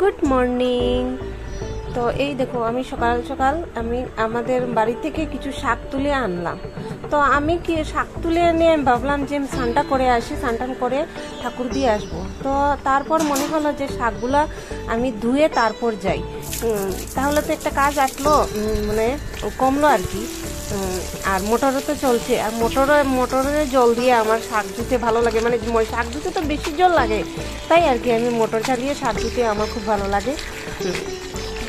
Good morning তো এই দেখো, আমি সকাল সকাল আমি আমাদের বাড়ি থেকে কিছু শাক তুলে আনলাম। তো আমি কি শাক তুলে এনে ভাবলাম যে আমি স্নানটা করে আসি, স্নানটান করে ঠাকুর দিয়ে আসব। তো তারপর মনে হলো যে শাকগুলা আমি ধুয়ে তারপর যাই। তাহলে তো একটা কাজ আসলো মানে কমলো আর কি। আর মোটরও তো চলছে। আর মোটরে মোটরে জল দিয়ে আমার শাক ধুতে ভালো লাগে। মানে শাক ধুতে তো বেশি জল লাগে। তাই আর কি, আমি মোটর চালিয়ে শাক ধুতে আমার খুব ভালো লাগে।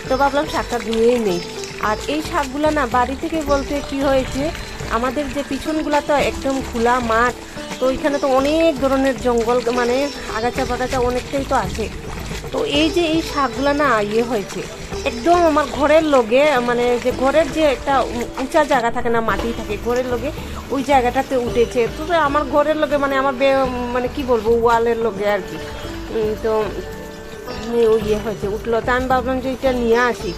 তো ভাবলাম শাকটা ধুয়েই নেই। আর এই শাকগুলো না, বাড়ি থেকে বলতে কি হয়েছে, আমাদের যে পিছনগুলো তো একদম খোলা মাঠ, তো ওইখানে তো অনেক ধরনের জঙ্গল মানে আগাছা বাগাচা অনেকটাই তো আছে। তো এই যে এই শাকগুলো না ইয়ে হয়েছে একদম আমার ঘরের লগে মানে যে ঘরের যে একটা উঁচা জায়গা থাকে না, মাটি থাকে, ঘরের লগে ওই জায়গাটাতে উঠেছে। তো আমার ঘরের লগে মানে আমার মানে কি বলব, ওয়ালের লগে আর কি। তো ও ইয়ে হয়েছে, উঠল। তা আমি ভাবলাম যে এটা নিয়ে আসি।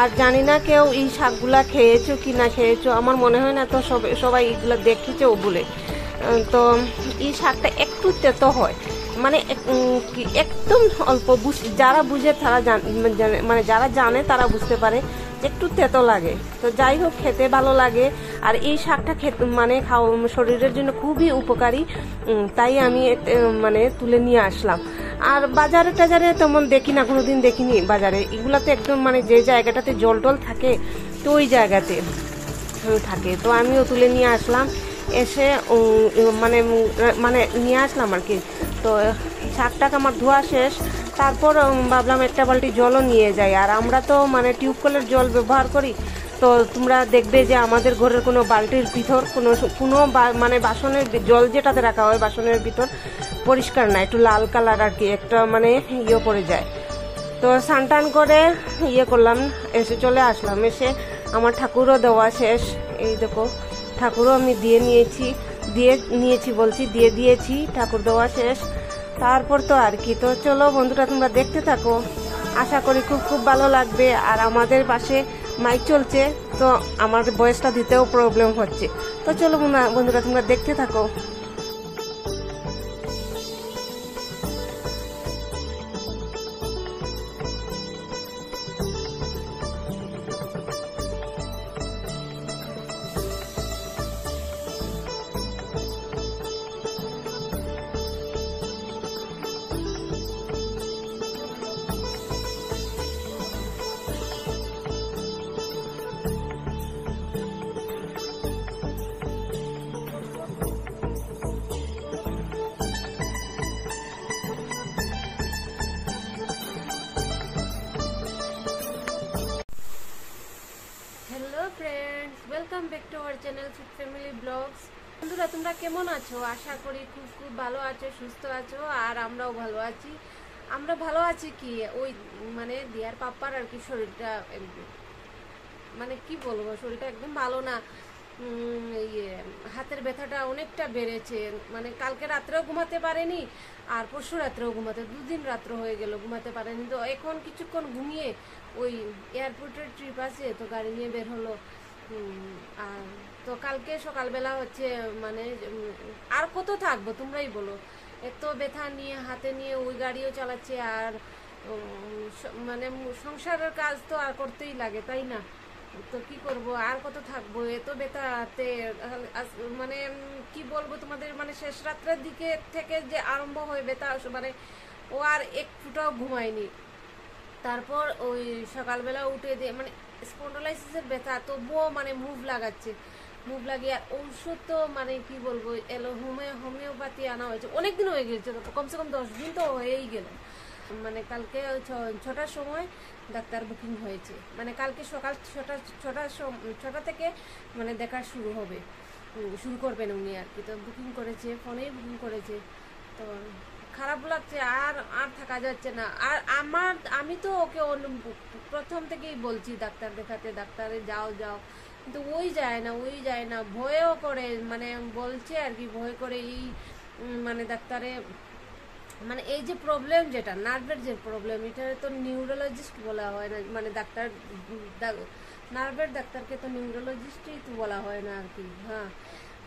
আর জানি না কেউ এই শাকগুলা খেয়েছো কি না খেয়েছো, আমার মনে হয় না তো সবাই সবাই এগুলো দেখেছে ও বলে তো এই শাকটা একটু তেতো হয়। মানে একদম অল্প যারা বুঝে তারা জান- মানে যারা জানে তারা বুঝতে পারে একটু তেতো লাগে। তো যাই হোক, খেতে ভালো লাগে। আর এই শাকটা খেতে মানে খাওয়া শরীরের জন্য খুবই উপকারী। তাই আমি মানে তুলে নিয়ে আসলাম। আর বাজারে টাজারে তেমন দেখি না, কোনোদিন দেখিনি বাজারে। এগুলাতে একদম মানে যে জায়গাটাতে জল টল থাকে, তো ওই জায়গাতে থাকে। তো আমিও তুলে নিয়ে আসলাম। এসে মানে মানে নিয়ে আসলাম আর কি। তো শাকটাক আমার ধোয়া শেষ। তারপর ভাবলাম একটা বালতি জলও নিয়ে যাই। আর আমরা তো মানে টিউবকলের জল ব্যবহার করি। তো তোমরা দেখবে যে আমাদের ঘরের কোনো বালতির ভিতর কোনো কোনো মানে বাসনের জল যেটাতে রাখা হয় বাসনের ভিতর পরিষ্কার না, একটু লাল কালার আর কি, একটা মানে ইয়ে পড়ে যায়। তো স্নান করে ইয়ে করলাম, এসে চলে আসলাম। এসে আমার ঠাকুরও দেওয়া শেষ। এই দেখো, ঠাকুরও আমি দিয়ে নিয়েছি দিয়ে নিয়েছি বলছি, দিয়ে দিয়েছি, ঠাকুর দেওয়া শেষ। তারপর তো আর কি। তো চলো বন্ধুরা, তোমরা দেখতে থাকো। আশা করি খুব খুব ভালো লাগবে। আর আমাদের পাশে মাইক চলছে, তো আমার বয়সটা দিতেও প্রবলেম হচ্ছে। তো চলো বন্ধুরা- বন্ধুরা, তোমরা দেখতে থাকো। Our channel food family blogs বন্ধুরা, তোমরা কেমন আছো? আশা করি খুব খুব ভালো আছো, সুস্থ আছো, আর আমরাও ভালো আছি। আমরা ভালো আছি কি? ওই মানে দিয়ার পাপ্পার আর কি শরীরটা মানে কি বলব, শরীরটা একদম ভালো না। ইয়ে হাতের ব্যথাটা অনেকটা বেড়েছে। মানে কালকে রাত্রেও ঘুমাতে পারেনি, আর পরশু রাত্রেও ঘুমাতে, দুদিন রাত্র হয়ে গেল ঘুমাতে পারেনি। তো এখন কিছুক্ষণ ঘুমিয়ে ওই এয়ারপোর্টের ট্রিপ আছে, তো গাড়ি নিয়ে বের হলো। আর তো কালকে সকালবেলা হচ্ছে মানে আর কত থাকব তোমরাই বলো। এত ব্যথা নিয়ে, হাতে নিয়ে ওই গাড়িও চালাচ্ছে, আর মানে সংসারের কাজ তো আর করতেই লাগে, তাই না? তো কি করব, আর কত থাকব? এত বেতাতে মানে কি বলব তোমাদের মানে শেষ রাত্রের দিকে থেকে যে আরম্ভ হয় বেতা মানে ও আর এক ফুটাও ঘুমায়নি। তারপর ওই সকালবেলা উঠে দিয়ে মানে স্পন্ডোলাইসিসের ব্যথা, তবুও মানে মুভ লাগাচ্ছে। মুভ লাগিয়ে আর ঔষধ তো মানে কি বলব, এলো হোমিও হোমিওপ্যাথি আনা হয়েছে। অনেক দিন হয়ে গেছে কমসে কম দশ দিন তো হয়েই গেল। মানে কালকে ছটার সময় ডাক্তার বুকিং হয়েছে। মানে কালকে সকাল ছটা, ছটার ছটা থেকে মানে দেখা শুরু হবে। শুরু করবেন উনি আর কি। তো বুকিং করেছে, ফোনেই বুকিং করেছে। তো খারাপ লাগছে, আর আর থাকা যাচ্ছে না। আর আমার, আমি তো ওকে প্রথম থেকেই বলছি, ডাক্তার দেখাতে, ডাক্তারে যাও যাও। কিন্তু ওই যায় না, ওই যায় না। ভয়ও করে মানে বলছে আর কি, ভয় করে এই মানে ডাক্তারে মানে এই যে প্রবলেম যেটা নার্ভের যে প্রবলেম এটা তো নিউরোলজিস্ট বলা হয় না মানে ডাক্তার নার্ভের ডাক্তারকে তো নিউরোলজিস্টই তো বলা হয় না আর কি হ্যাঁ।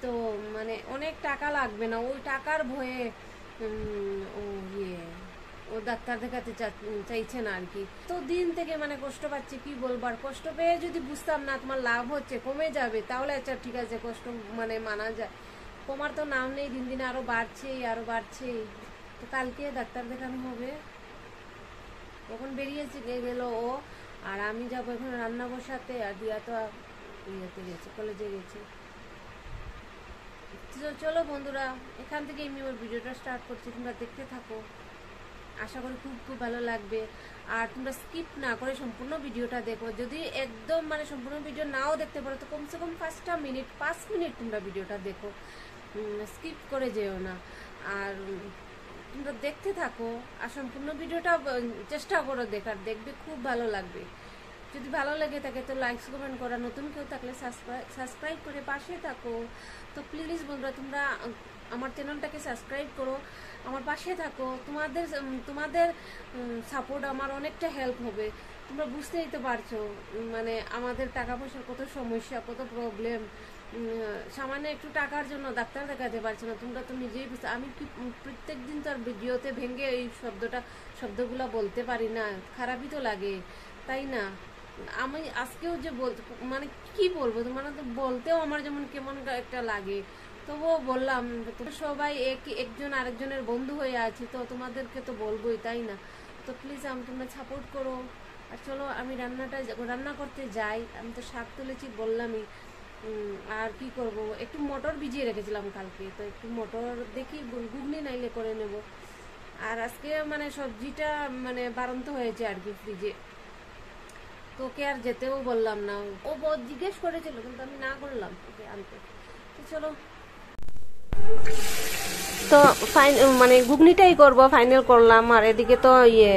তো মানে অনেক টাকা লাগবে না, ওই টাকার ভয়ে ও ইয়ে। ও ডাক্তার দেখাতে চাইছে না আর কি তো দিন থেকে মানে কষ্ট পাচ্ছি, কি বলব? আর কষ্ট পেয়ে যদি বুঝতাম না তোমার লাভ হচ্ছে, কমে যাবে, তাহলে আচ্ছা ঠিক আছে, কষ্ট মানে মানা যায়। কমার তো নাম নেই, দিন দিন আরও বাড়ছেই আরও বাড়ছেই তো কালকে ডাক্তার দেখানো হবে। তখন বেরিয়েছে গেল ও? আর আমি যাব এখন রান্না বসাতে, আর দিয়া তো ইয়েতে গেছে কলেজে গেছে। চলো বন্ধুরা, এখান থেকে আমি আমার ভিডিওটা স্টার্ট করছি। তোমরা দেখতে থাকো। আশা করি খুব খুব ভালো লাগবে। আর তোমরা স্কিপ না করে সম্পূর্ণ ভিডিওটা দেখো। যদি একদম মানে সম্পূর্ণ ভিডিও নাও দেখতে পারো, তো কমসে কম পাঁচটা মিনিট পাঁচ মিনিট তোমরা ভিডিওটা দেখো। স্কিপ করে যেও না। আর তোমরা দেখতে থাকো। আর সম্পূর্ণ ভিডিওটা চেষ্টা করো দেখার। দেখবে খুব ভালো লাগবে। যদি ভালো লাগে থাকে তো লাইক কমেন্ট করা, নতুন কেউ থাকলে সাবস্ক্রাইব করে পাশে থাকো। তো প্লিজ বন্ধুরা, তোমরা, আমার চ্যানেলটাকে সাবস্ক্রাইব করো, আমার পাশে থাকো। তোমাদের তোমাদের সাপোর্ট আমার অনেকটা হেল্প হবে। তোমরা বুঝতেই তো পারছ মানে আমাদের টাকা পয়সার কত সমস্যা, কত প্রবলেম সামান্য একটু টাকার জন্য ডাক্তার দেখাতে পারছে না। তোমরা তো নিজেই বুঝতে, আমি কি প্রত্যেক দিন তো আর ভিডিওতে ভেঙে এই শব্দটা, শব্দগুলো বলতে পারি না। খারাপই তো লাগে, তাই না? আমি আজকেও যে বল মানে কি বলব মানে বলতেও আমার যেমন কেমন একটা লাগে। তবুও বললাম সবাই এক, একজন আরেকজনের বন্ধু হয়ে আছি, তো তোমাদেরকে তো বলবোই, তাই না? তো প্লিজ আমি, তোমরা সাপোর্ট করো। আর চলো, আমি রান্নাটা রান্না করতে যাই। আমি তো শাক তুলেছি বললামই। আর কি করব? একটু মটর ভিজিয়ে রেখেছিলাম কালকে, তো একটু মটর দেখি ঘুগনি নাইলে করে নেব। আর আজকে মানে সবজিটা মানে বারন্ত হয়েছে আর কি ফ্রিজে তোকে আর যেতেও বললাম না। ও জিজ্ঞেস করেছিল, কিন্তু আমি না করলাম ওকে আনতে। তো চলো। তো ফাইন মানে ঘুগনিটাই করব ফাইনাল করলাম। আর এদিকে তো ইয়ে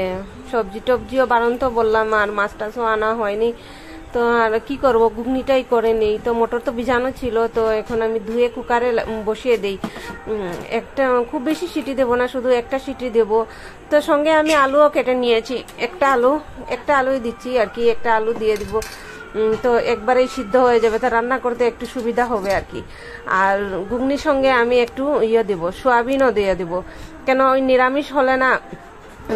সবজি টবজিও বারণ তো বললাম, আর মাছ টাছও আনা হয়নি। তো আর কি করব? ঘুগনিটাই করে নেই। তো মোটর তো ভিজানো ছিল, তো এখন আমি ধুয়ে কুকারে বসিয়ে দেই। একটা খুব বেশি সিটি দেবো না, শুধু একটা সিটি দেব। তো সঙ্গে আমি আলুও কেটে নিয়েছি। একটা আলু, একটা আলুই দিচ্ছি আর কি, একটা আলু দিয়ে দিব। তো একবারেই সিদ্ধ হয়ে যাবে। তো রান্না করতে একটু সুবিধা হবে আর কি। আর ঘুগনির সঙ্গে আমি একটু ইয়ে দেবো, সোয়াবিনও দিয়ে দেব। কেন ওই নিরামিষ হলে না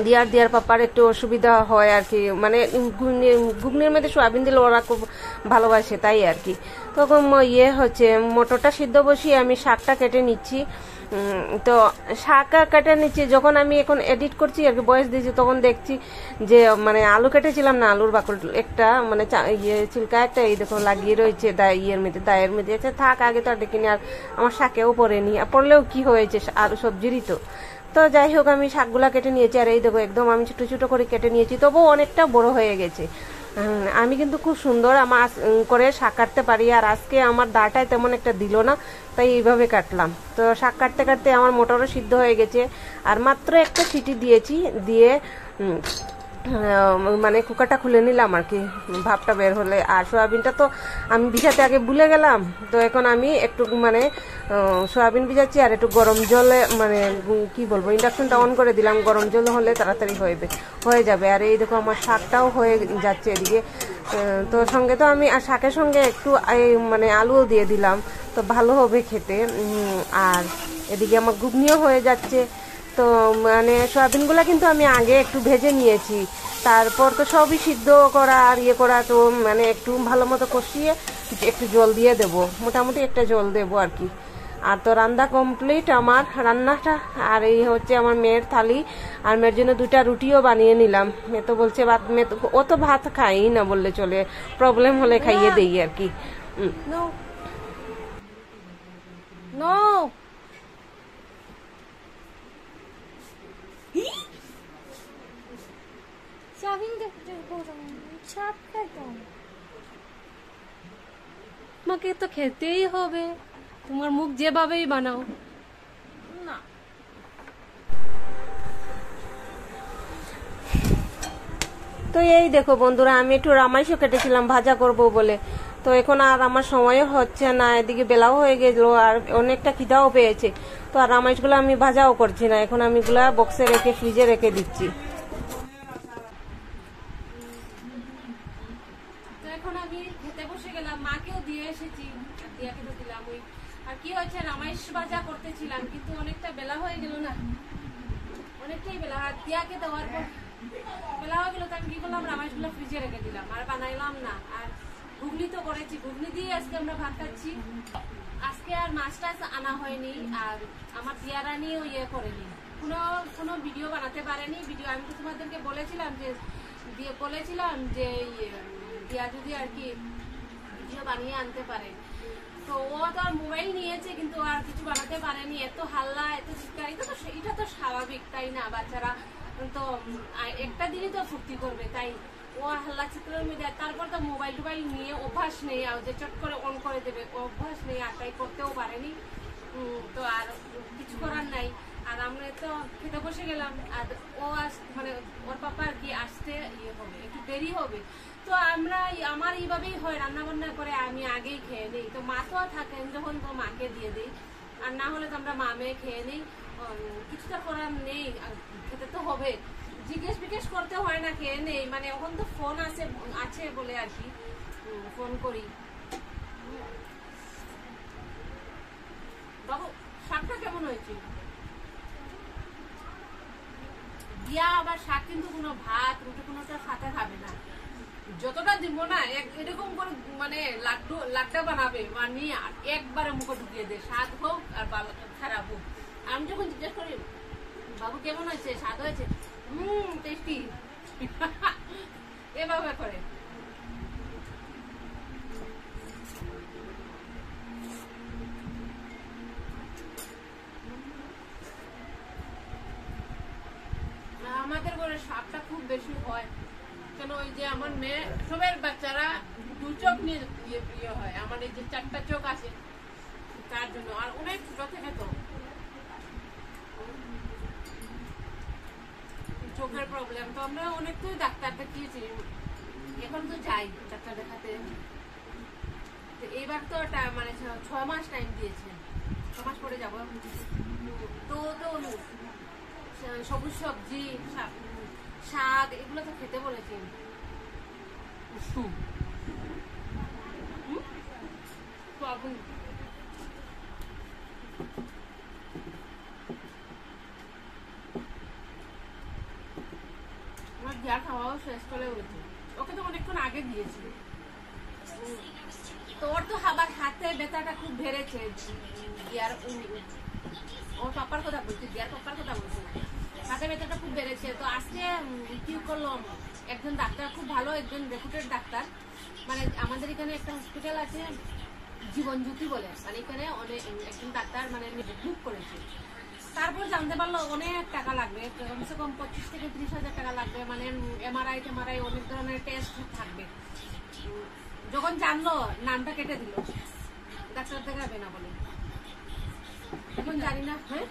দিয়ার দিয়ার পাপার একটু অসুবিধা হয় আর কি। মানে ঘুগনি- ঘুগনির মধ্যে সোয়াবিন দিলে ওরা খুব ভালোবাসে, তাই আর কি। তখন ইয়ে হচ্ছে, মটরটা সিদ্ধ বসিয়ে আমি শাকটা কেটে নিচ্ছি। তো শাক কেটে নিচ্ছি, যখন আমি এখন এডিট করছি আর কি বয়স দিয়েছি তখন দেখছি যে মানে আলু কেটেছিলাম না, আলুর বাকল একটা মানে ইয়ে চিলকা একটা, এই দেখো লাগিয়ে রয়েছে দা- ইয়ের মধ্যে, দায়ের মধ্যে। আচ্ছা থাক, আগে তো আর দেখিনি, আর আমার শাকেও পড়েনি। আর পড়লেও কি হয়েছে, আলু সবজিরই তো। তো যাই হোক, আমি শাকগুলা কেটে নিয়েছি, আর এই দেখো, একদম আমি ছোটো ছোটো করে কেটে নিয়েছি, তবুও অনেকটা বড় হয়ে গেছে। আমি কিন্তু খুব সুন্দর আমার করে শাক কাটতে পারি, আর আজকে আমার দাটায় তেমন একটা দিল না, তাই এইভাবে কাটলাম। তো শাক কাটতে কাটতে আমার মোটরও সিদ্ধ হয়ে গেছে, আর মাত্র একটা সিটি দিয়েছি, দিয়ে মানে কুকারটা খুলে নিলাম আর কি ভাবটা বের হলে। আর সয়াবিনটা তো আমি ভিজাতে আগে ভুলে গেলাম, তো এখন আমি একটু মানে সয়াবিন ভিজাচ্ছি আর একটু গরম জলে মানে কি বলব ইন্ডাকশনটা অন করে দিলাম। গরম জল হলে তাড়াতাড়ি হয়ে হয়ে যাবে। আর এই দেখো আমার শাকটাও হয়ে যাচ্ছে এদিকে। তো সঙ্গে তো আমি, আর শাকের সঙ্গে একটু মানে আলুও দিয়ে দিলাম, তো ভালো হবে খেতে। আর এদিকে আমার ঘুগনিও হয়ে যাচ্ছে। তো মানে সয়াবিনগুলো কিন্তু আমি আগে একটু ভেজে নিয়েছি। তারপর তো সবই সিদ্ধ করা আর ইয়ে করা তো মানে একটু ভালো মতো কষিয়ে একটু জল দিয়ে দেব। মোটামুটি একটা জল দেবো আর কি। আর তো রান্না কমপ্লিট আমার রান্নাটা। আর এই হচ্ছে আমার মেয়ের থালি। আর মেয়ের জন্য দুইটা রুটিও বানিয়ে নিলাম। মেয়ে তো বলছে ভাত মেয়ে তো ও তো ভাত খাই না বললে চলে। প্রবলেম হলে খাইয়ে দেই আর কি। উম। তোমাকে তো খেতেই হবে। তোমার মুখ যেভাবেই বানাও। না। তো এই দেখো বন্ধুরা আমি একটু রামাইশও কেটেছিলাম ভাজা করব বলে। তো এখন আর আমার সময়ও হচ্ছে না এদিকে বেলাও হয়ে গেল আর অনেকটা খিদাও পেয়েছে। তো আর রামাইশগুলো আমি ভাজাও করছি না এখন আমি গুলা বক্সে রেখে ফ্রিজে রেখে দিচ্ছি তো এখন আমি আর কি হয়েছে রামাইশ ভাজা করতেছিলাম কিন্তু অনেকটা বেলা হয়ে গেল না। অনেকটাই বেলা। আর তিয়াকে দেওয়ার পর বেলা হয়ে গেল তো আমি কি করলাম রামাইশগুলো ফ্রিজে রেখে দিলাম। আর বানাইলাম না। আর ঘুগনি তো করেছি। ঘুগনি দিয়ে আজকে আমরা ভাত খাচ্ছি। আজকে আর মাছ টাছ আনা হয়নি। আর আমার তিয়ারানিও ইয়ে করেনি। কোনো কোনো ভিডিও বানাতে পারেনি। ভিডিও আমি তো তোমাদেরকে বলেছিলাম যে দিয়ে বলেছিলাম যে ইয়ে, দিয়া যদি আর কি ভিডিও বানিয়ে আনতে পারে। তো ও তো আর মোবাইল নিয়েছে, কিন্তু আর কিছু বানাতে পারেনি। এত হাল্লা, এত চিৎকার এটা তো এটা তো স্বাভাবিক, তাই না? বাচ্চারা তো একটা দিনই তো ফুর্তি করবে, তাই? ও হাল্লা চিত্রের মধ্যে তারপর তো মোবাইল টোবাইল নিয়ে অভ্যাস নেই, আর যে চট করে অন করে দেবে, অভ্যাস নেই, আর তাই করতেও পারেনি। তো আর কিছু করার নাই। আর আমরা তো খেতে বসে গেলাম, আর ও আস মানে ওর পাপা আর কি আসতে ইয়ে হবে, একটু দেরি হবে। তো আমরা আমার এইভাবেই হয় রান্না বান্না করে আমি আগেই খেয়ে নিই। তো মা তো থাকেন যখন তো মাকে দিয়ে দিই। আর না হলে তো আমরা মা মেয়ে খেয়ে নিই। উম, কিছু তো করার নেই। খেতে তো হবে। জিজ্ঞেস ফিজ্ঞেস করতে হয় না খেয়ে নেই। মানে এখন তো ফোন আছে আছে বলে আর কি। ফোন করি। বাবু শাকটা কেমন হয়েছে? দিয়া আবার শাক কিন্তু কোনো ভাত রুটি কোনোটা সাথে খাবে না। যতটা দিব না এরকম করে মানে লাড্ডু লাড্ডা বানাবে, বানিয়ে আর একবারে মুখে ঢুকিয়ে দে স্বাদ হোক আর খারাপ হোক। আমি যখন জিজ্ঞেস করি, বাবু, কেমন হয়েছে? স্বাদ হয়েছে? হুম টেস্টি এভাবে করে। আমাদের ঘরে সাপটা খুব বেশি হয়। কেন ওই যে আমার মেয়ে, সবের বাচ্চারা দু চোখ নিয়ে ইয়ে ইয়ে হয়। আমার এই যে চারটা চোখ আছে, তার জন্য। আর অনেক ছোট থেকে তো। চোখের প্রবলেম তো আমরা অনেক তো ডাক্তার দেখিয়েছি। এখন তো যাই ডাক্তার দেখাতে। তো এইবার তো মানে ছ- মাস টাইম দিয়েছে। ছ মাস পরে যাব। তো তো সবুজ সবজি শাক এগুলো তো খেতে বলেছি হুম। হুম? তো আপনি আমার যা খাওয়াও শেষ করে উঠেছে ওকে তো অনেকক্ষণ আগে দিয়েছি উম, তো ওর তো আবার হাতে ব্যথাটা খুব বেড়েছে দিয়ার ও পাপার কথা বলছি দিয়ার পাপার কথা বলছি হাতে খুব বেড়েছে। তো আজকে কি করলাম। একজন ডাক্তার, খুব ভালো একজন রেপুটেড ডাক্তার। মানে আমাদের এখানে একটা হসপিটাল আছে, জীবন জ্যোতি বলে। মানে এখানে অনেক একজন ডাক্তার মানে বুক করেছে। তারপর জানতে পারল অনেক টাকা লাগবে। কমসে কম পঁচিশ থেকে ত্রিশ হাজার টাকা লাগবে। মানে এমআরআই টেমআরআই অনেক ধরনের টেস্ট থাকবে। যখন জানলো, নামটা কেটে দিল। ডাক্তার দেখাবে না বলে। এখন জানি না হ্যাঁ?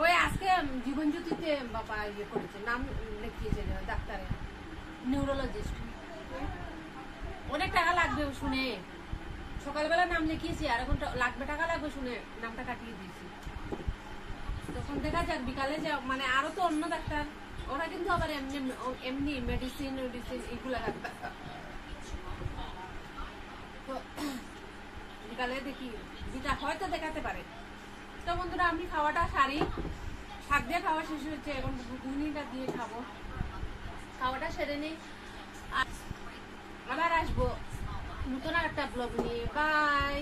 ওই আজকে জীবন জ্যোতিতে বাবা ইয়ে করেছে, নাম লিখিয়েছে ডাক্তারে। নিউরোলজিস্ট অনেক টাকা লাগবে শুনে। সকালবেলা নাম লিখিয়েছি আর এখন লাগবে টাকা লাগবে শুনে নামটা কাটিয়ে দিয়েছি। তখন দেখা যাক, বিকালে যা মানে আরও তো অন্য ডাক্তার, ওরা কিন্তু আবার এমনি এমনি মেডিসিন মেডিসিন এগুলো রাখবে তো বিকালে দেখি যেটা হয়তো দেখাতে পারে। তো বন্ধুরা, আমি খাওয়াটা সারি। শাক দিয়ে খাওয়া শেষ হচ্ছে এখন ঘুগনিটা দিয়ে খাব। খাওয়াটা সেরে নিই। আবার আসব নতুন একটা ব্লগ নিয়ে। বাই